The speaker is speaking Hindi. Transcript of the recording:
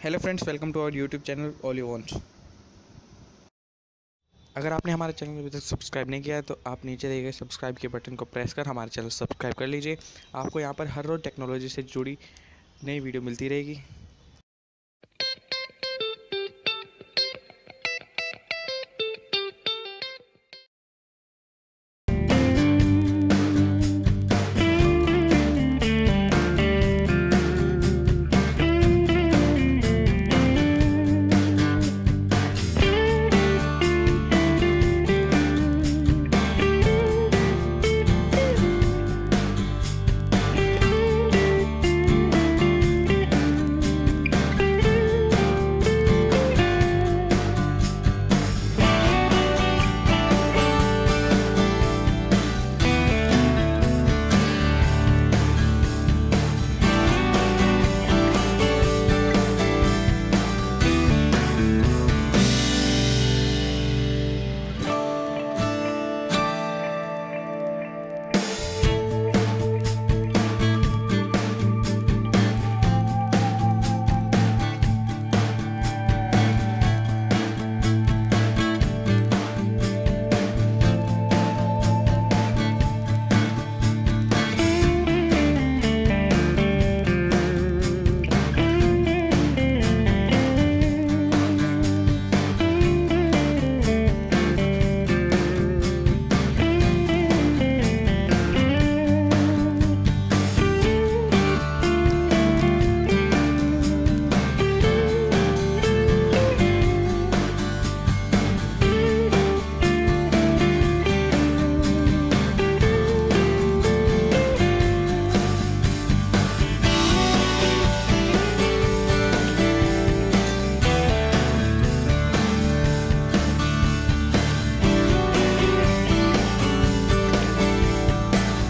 Hello friends welcome to our YouTube channel all you want अगर आपने हमारे चैनल अभी तक सब्सक्राइब नहीं किया है तो आप नीचे दिए गए सब्सक्राइब के बटन को प्रेस कर हमारे चैनल सब्सक्राइब कर लीजिए। आपको यहाँ पर हर रोज़ टेक्नोलॉजी से जुड़ी नई वीडियो मिलती रहेगी।